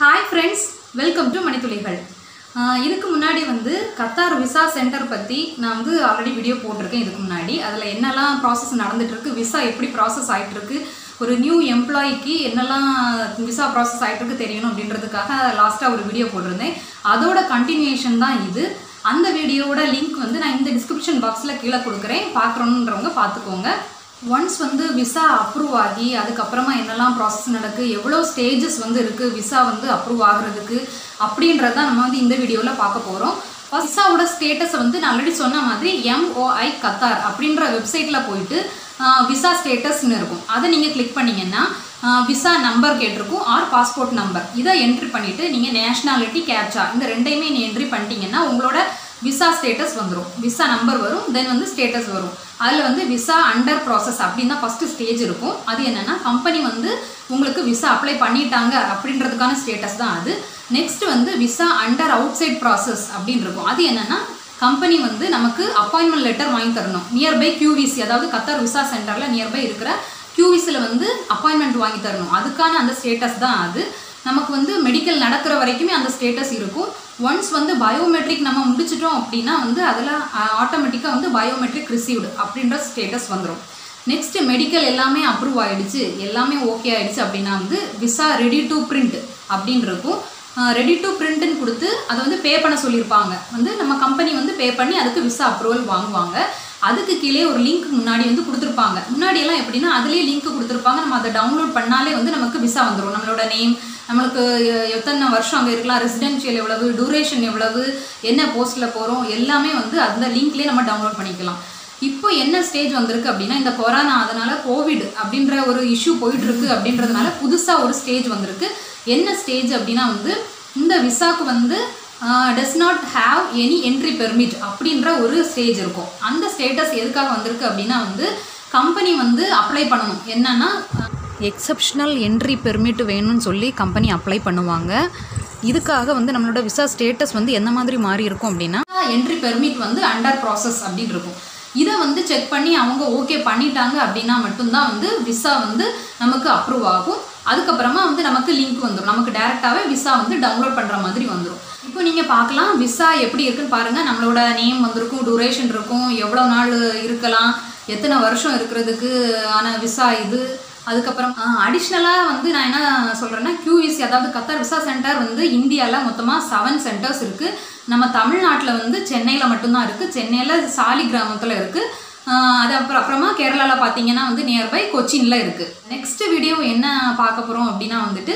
Hi friends welcome to மணித்துளிகள் இதுக்கு முன்னாடி வந்து கத்தார் விசா சென்டர் பற்றி நான் வந்து ஆல்ரெடி வீடியோ போட்டிருக்கேன் இதுக்கு முன்னாடி. அதில் என்னெல்லாம் ப்ராசஸ் நடந்துட்டுருக்கு விசா எப்படி ப்ராசஸ் ஆகிட்டுருக்கு ஒரு நியூ எம்ப்ளாய்க்கு என்னெல்லாம் விசா ப்ராசஸ் ஆகிட்டுருக்கு தெரியணும் அப்படின்றதுக்காக லாஸ்ட்டாக ஒரு வீடியோ போட்டிருந்தேன். அதோட கண்டினியூஷன் தான் இது. அந்த வீடியோவோட லிங்க் வந்து நான் இந்த டிஸ்கிரிப்ஷன் பாக்ஸில் கீழே கொடுக்குறேன். பார்க்குறோன்றவங்க பார்த்துக்கோங்க. ஒன்ஸ் வந்து விசா அப்ரூவ் ஆகி அதுக்கப்புறமா என்னெல்லாம் ப்ராசஸ் நடக்கு எவ்வளோ ஸ்டேஜஸ் வந்து இருக்குது விசா வந்து அப்ரூவ் ஆகுறதுக்கு அப்படின்றத நம்ம வந்து இந்த வீடியோவில் பார்க்க போகிறோம் விசாவோட ஸ்டேட்டஸை வந்து நான் ஆல்ரெடி சொன்ன மாதிரி எம்ஓஐ கத்தார் அப்படின்ற வெப்சைட்டில் போயிட்டு விசா ஸ்டேட்டஸ்னு இருக்கும். அதை நீங்கள் கிளிக் பண்ணிங்கன்னா விசா நம்பர் கேட்டிருக்கும் ஆர் பாஸ்போர்ட் நம்பர் இதை என்ட்ரி பண்ணிவிட்டு நீங்கள் நேஷ்னாலிட்டி கேப்சா இந்த ரெண்டையுமே நீ என்ட்ரி பண்ணிட்டீங்கன்னா உங்களோட விசா ஸ்டேட்டஸ் வந்துடும் விசா நம்பர் வரும் தென் வந்து ஸ்டேட்டஸ் வரும். அதில் வந்து விசா அண்டர் ப்ராசஸ் அப்படின்னு தான் ஃபஸ்ட்டு ஸ்டேஜ் இருக்கும். அது என்னென்னா கம்பெனி வந்து உங்களுக்கு விசா அப்ளை பண்ணிட்டாங்க அப்படின்றதுக்கான ஸ்டேட்டஸ் தான் அது. நெக்ஸ்ட் வந்து visa under outside process அப்படின்னு இருக்கும். அது என்னென்னா கம்பெனி வந்து நமக்கு அப்பாயின்மெண்ட் லெட்டர் வாங்கி தரணும். நியர்பை கியூவிசி அதாவது கத்தார் விசா சென்டரில் நியர்பை இருக்கிற கியூவிசியில் வந்து அப்பாயின்மெண்ட் வாங்கி தரணும். அதுக்கான அந்த ஸ்டேட்டஸ் தான் அது. நமக்கு வந்து மெடிக்கல் நடக்கிற வரைக்குமே அந்த ஸ்டேட்டஸ் இருக்கும். ஒன்ஸ் வந்து பயோமெட்ரிக் நம்ம முடிச்சிட்டோம் அப்படின்னா வந்து அதில் ஆட்டோமேட்டிக்காக வந்து பயோமெட்ரிக் ரிசீவ்டு அப்படின்ற ஸ்டேட்டஸ் வந்துடும் நெக்ஸ்ட் மெடிக்கல் எல்லாமே அப்ரூவ் ஆகிடுச்சு எல்லாமே ஓகே ஆகிடுச்சு அப்படின்னா வந்து விசா ரெடி டு பிரிண்ட் அப்படின்னு இருக்கும். ரெடி டு பிரிண்ட்னு கொடுத்து அதை வந்து பே பண்ண சொல்லியிருப்பாங்க. வந்து நம்ம கம்பெனி வந்து பே பண்ணி அதுக்கு விசா அப்ரூவல் வாங்குவாங்க. அதுக்கு கீழே ஒரு லிங்க் முன்னாடி வந்து கொடுத்துருப்பாங்க. முன்னாடியெல்லாம் எப்படின்னா அதுலேயே லிங்க் கொடுத்துருப்பாங்க. நம்ம அதை டவுன்லோட் பண்ணாலே வந்து நமக்கு விசா வந்துடும் நம்மளோட நேம் நம்மளுக்கு எத்தனை வருஷம் அங்கே இருக்கலாம் ரெசிடென்ஷியல் எவ்வளவு டூரேஷன் எவ்வளவு என்ன போஸ்ட்டில் போகிறோம் எல்லாமே வந்து அந்த லிங்க்லேயே நம்ம டவுன்லோட் பண்ணிக்கலாம். இப்போ என்ன ஸ்டேஜ் வந்திருக்கு அப்படின்னா இந்த கொரோனா அதனால் கோவிட் அப்படின்ற ஒரு இஷ்யூ போயிட்டுருக்கு அப்படின்றதுனால புதுசாக ஒரு ஸ்டேஜ் வந்திருக்கு. என்ன ஸ்டேஜ் அப்படின்னா வந்து இந்த விசாக்கு வந்து does not have any entry permit அப்படின்ற ஒரு ஸ்டேஜ் இருக்கும். அந்த ஸ்டேட்டஸ் எதுக்காக வந்திருக்கு அப்படின்னா வந்து கம்பெனி வந்து அப்ளை பண்ணணும். என்னன்னா எக்ஸப்ஷனல் என்ட்ரி பெர்மிட் வேணும்னு சொல்லி கம்பெனி அப்ளை பண்ணுவாங்க. இதுக்காக வந்து நம்மளோட விசா ஸ்டேட்டஸ் வந்து எந்த மாதிரி மாறி இருக்கும் அப்படின்னா என்ட்ரி பெர்மிட் வந்து அண்டர் ப்ராசஸ் அப்படின்னு இருக்கும். இதை வந்து செக் பண்ணி அவங்க ஓகே பண்ணிட்டாங்க அப்படின்னா மட்டும்தான் வந்து விசா வந்து நமக்கு அப்ரூவ் ஆகும். அதுக்கப்புறமா வந்து நமக்கு லிங்க் வந்துடும் நமக்கு டேரெக்டாகவே விசா வந்து டவுன்லோட் பண்ணுற மாதிரி வந்துடும் இப்போ நீங்கள் பார்க்கலாம். விசா எப்படி இருக்குன்னு பாருங்கள் நம்மளோட நேம் வந்திருக்கும் டூரேஷன் இருக்கும் எவ்வளோ நாள் இருக்கலாம் எத்தனை வருஷம் இருக்கிறதுக்கு ஆன விசா இது. அதுக்கப்புறம் அடிஷ்னலாக வந்து நான் என்ன சொல்கிறேன்னா QVC அதாவது கத்தார் விசா சென்டர் வந்து இந்தியாவில் மொத்தமாக செவன் சென்டர்ஸ் இருக்குது நம்ம தமிழ்நாட்டில் வந்து சென்னையில் மட்டும்தான் இருக்குது சென்னையில் சாலி கிராமத்தில் இருக்குது அது அப்புறம் அப்புறமா கேரளாவில் பார்த்தீங்கன்னா வந்து நியர்பை கொச்சினில் இருக்குது நெக்ஸ்ட் வீடியோ என்ன பார்க்க போகிறோம் அப்படின்னா வந்துட்டு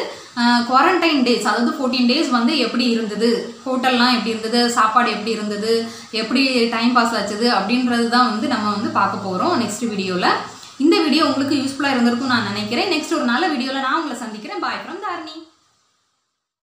குவாரண்டைன் டேஸ் அதாவது ஃபோர்டீன் டேஸ் வந்து எப்படி இருந்தது? ஹோட்டல்லாம் எப்படி இருந்தது? சாப்பாடு எப்படி இருந்தது? எப்படி டைம் பாஸ் ஆச்சுது? அப்படின்றது தான் வந்து நம்ம வந்து பார்க்க போகிறோம் நெக்ஸ்ட் வீடியோவில் இந்த வீடியோ உங்களுக்கு யூஸ்ஃபுல்லாக இருந்திருக்கும் நான் நினைக்கிறேன். நெக்ஸ்ட் ஒரு நல்ல வீடியோவில் நான் உங்களை சந்திக்கிறேன். Bye from Dharani.